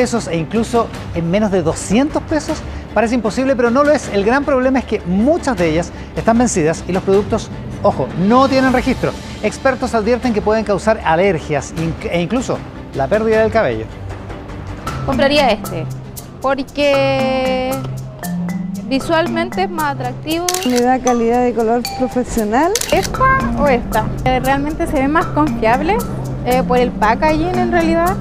pesos e incluso en menos de 200 pesos parece imposible, pero no lo es. El gran problema es que muchas de ellas están vencidas y los productos, ojo, no tienen registro. Expertos advierten que pueden causar alergias e incluso la pérdida del cabello. Compraría este, porque visualmente es más atractivo. Me da calidad de color profesional. ¿Esta o esta? Eh, realmente se ve más confiable eh, por el packaging en realidad.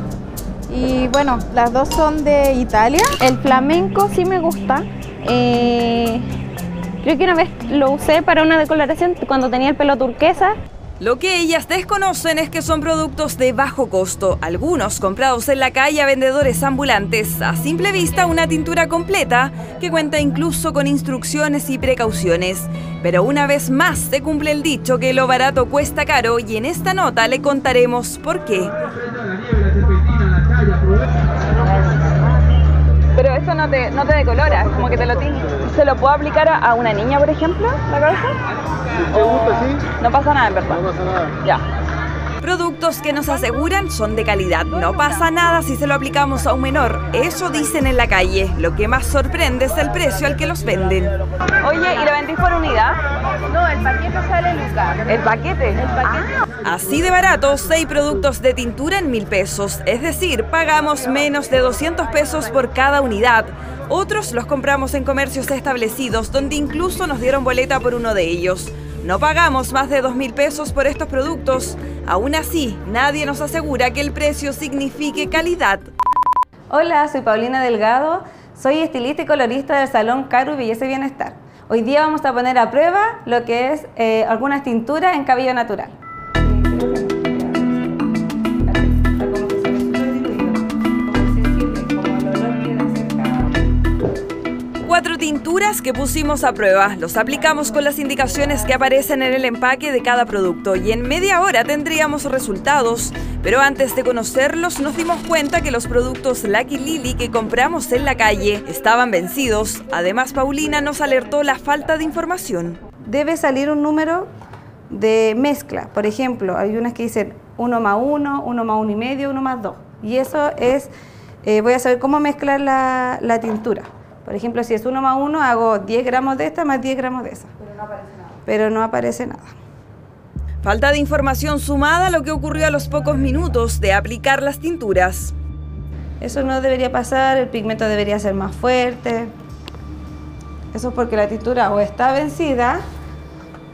Y bueno, las dos son de Italia. El flamenco sí me gusta. Eh, creo que una vez lo usé para una decoloración cuando tenía el pelo turquesa. Lo que ellas desconocen es que son productos de bajo costo, algunos comprados en la calle a vendedores ambulantes, a simple vista una tintura completa que cuenta incluso con instrucciones y precauciones. Pero una vez más se cumple el dicho que lo barato cuesta caro y en esta nota le contaremos por qué. Pero eso no te, no te decolora, como que te lo ¿Se lo puedo aplicar a, una niña, por ejemplo, la cabeza? ¿Te gusta así? No pasa nada, en verdad. No pasa nada. Ya. Productos que nos aseguran son de calidad. No pasa nada si se lo aplicamos a un menor. Eso dicen en la calle. Lo que más sorprende es el precio al que los venden. Oye, ¿y lo vendís por unidad? No, el paquete sale Lucas. ¿El paquete? El paquete. Así de barato, 6 productos de tintura en mil pesos. Es decir, pagamos menos de 200 pesos por cada unidad. Otros los compramos en comercios establecidos, donde incluso nos dieron boleta por uno de ellos. No pagamos más de 2 mil pesos por estos productos. Aún así, nadie nos asegura que el precio signifique calidad. Hola, soy Paulina Delgado. Soy estilista y colorista del Salón Caru Belleza y Bienestar. Hoy día vamos a poner a prueba lo que es eh, algunas tinturas en cabello natural. Tinturas que pusimos a prueba. Los aplicamos con las indicaciones que aparecen en el empaque de cada producto y en media hora tendríamos resultados. Pero antes de conocerlos nos dimos cuenta que los productos Lucky Lily que compramos en la calle estaban vencidos. Además, Paulina nos alertó la falta de información. Debe salir un número de mezcla. Por ejemplo, hay unas que dicen 1 más 1, 1 más 1 y medio, 1 más 2. Y eso es, eh, voy a saber cómo mezclar la, la tintura. Por ejemplo, si es 1 más 1, hago 10 gramos de esta más 10 gramos de esa. Pero no aparece nada. Pero no aparece nada. Falta de información sumada a lo que ocurrió a los pocos minutos de aplicar las tinturas. Eso no debería pasar, el pigmento debería ser más fuerte. Eso es porque la tintura o está vencida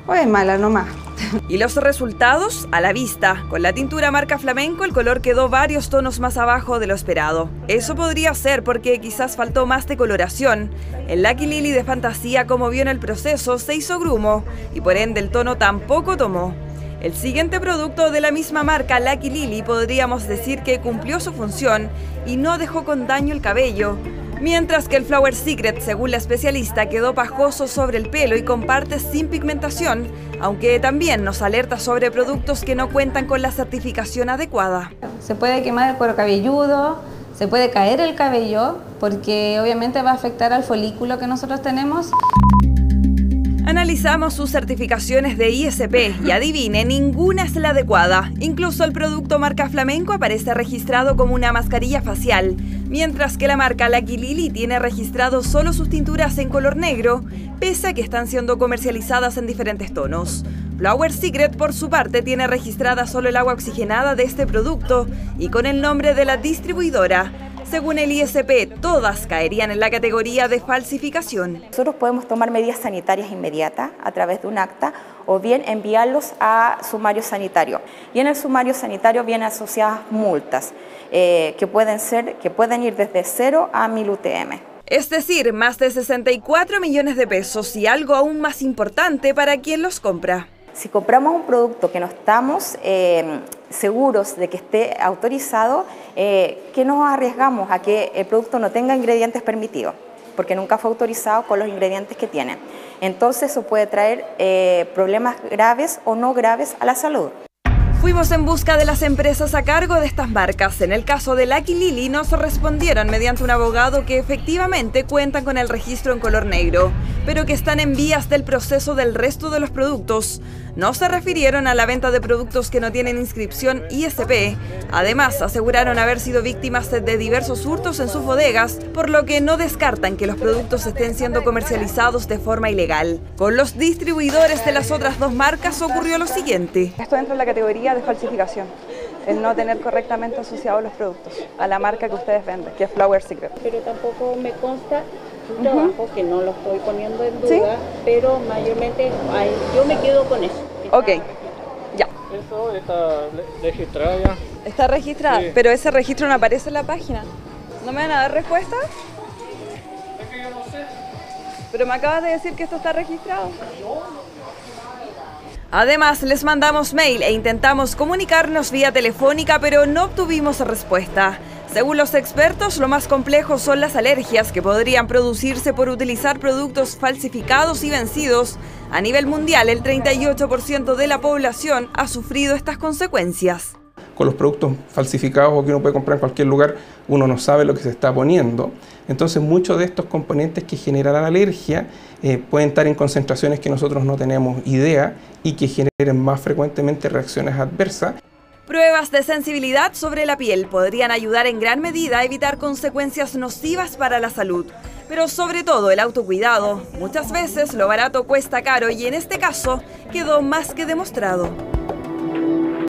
o es mala nomás. Y los resultados a la vista. Con la tintura marca flamenco el color quedó varios tonos más abajo de lo esperado. Eso podría ser porque quizás faltó más decoloración. El Lucky Lily de fantasía como vio en el proceso se hizo grumo y por ende el tono tampoco tomó. El siguiente producto de la misma marca, Lucky Lily, podríamos decir que cumplió su función y no dejó con daño el cabello, Mientras que el Flower Secret, según la especialista, quedó pajoso sobre el pelo y con partes sin pigmentación, aunque también nos alerta sobre productos que no cuentan con la certificación adecuada. Se puede quemar el cuero cabelludo, se puede caer el cabello, porque obviamente va a afectar al folículo que nosotros tenemos. Analizamos sus certificaciones de ISP y adivine, ninguna es la adecuada. Incluso el producto marca Flamenco aparece registrado como una mascarilla facial, mientras que la marca Lucky Lily tiene registrado solo sus tinturas en color negro, pese a que están siendo comercializadas en diferentes tonos. Flower Secret, por su parte, tiene registrada solo el agua oxigenada de este producto y con el nombre de la distribuidora. Según el ISP, todas caerían en la categoría de falsificación. Nosotros podemos tomar medidas sanitarias inmediatas a través de un acta o bien enviarlos a sumario sanitario. Y en el sumario sanitario vienen asociadas multas eh, que, pueden ser, que pueden ir desde 0 a 1000 UTM. Es decir, más de 64 millones de pesos y algo aún más importante para quien los compra. Si compramos un producto que no estamos eh, seguros de que esté autorizado, eh, ¿qué nos arriesgamos a que el producto no tenga ingredientes permitidos? Porque nunca fue autorizado con los ingredientes que tiene. Entonces eso puede traer eh, problemas graves o no graves a la salud. Fuimos en busca de las empresas a cargo de estas marcas. En el caso de Lucky Lily nos respondieron mediante un abogado que efectivamente cuentan con el registro en color negro, pero que están en vías del proceso del resto de los productos. No se refirieron a la venta de productos que no tienen inscripción ISP. Además, aseguraron haber sido víctimas de diversos hurtos en sus bodegas, por lo que no descartan que los productos estén siendo comercializados de forma ilegal. Con los distribuidores de las otras dos marcas ocurrió lo siguiente. Esto entra en la categoría de falsificación el no tener correctamente asociados los productos a la marca que ustedes venden, que es Flower Secret. Pero tampoco me consta un trabajo que no lo estoy poniendo en duda, pero mayormente yo me quedo con eso. Ok, ya. Eso está registrado ya. Está registrado, pero ese registro no aparece en la página. ¿No me van a dar respuesta? Es que yo no sé. Pero me acabas de decir que esto está registrado. Además, les mandamos mail e intentamos comunicarnos vía telefónica, pero no obtuvimos respuesta. Según los expertos, lo más complejo son las alergias que podrían producirse por utilizar productos falsificados y vencidos. A nivel mundial, el 38% de la población ha sufrido estas consecuencias con los productos falsificados o que uno puede comprar en cualquier lugar, uno no sabe lo que se está poniendo. Entonces muchos de estos componentes que generan alergia eh, pueden estar en concentraciones que nosotros no tenemos idea y que generen más frecuentemente reacciones adversas. Pruebas de sensibilidad sobre la piel podrían ayudar en gran medida a evitar consecuencias nocivas para la salud. Pero sobre todo el autocuidado. Muchas veces lo barato cuesta caro y en este caso quedó más que demostrado.